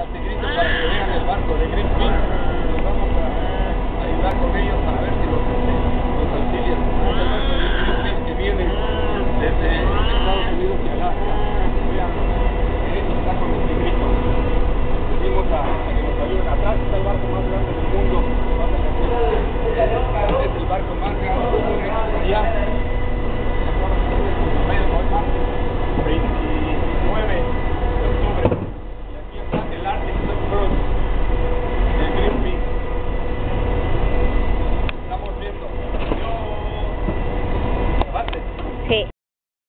a tigritos para que vean el barco de Greenpeace. Los vamos a ayudar con ellos para ver si los, los auxilian. El barco de Greenpeace que viene desde Estados Unidos y Alaska. Vean, está con los tigritos. Venimos a, a que nos ayuden atrás. Está el barco más grande del mundo. Es el barco más grande. del Allá.